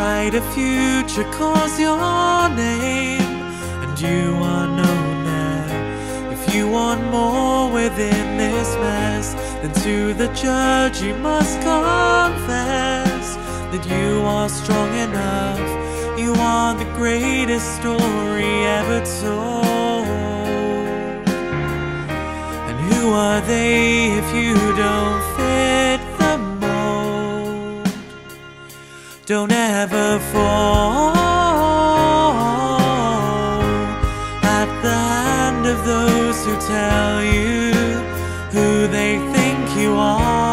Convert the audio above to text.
brighter future calls your name, and you are known now. If you want more within this mess, then to the judge you must confess that you are strong enough. You are the greatest story ever told. And who are they if you don't Don't ever fall at the hand of those who tell you who they think you are.